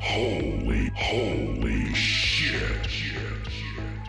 Holy, holy shit. shit, shit.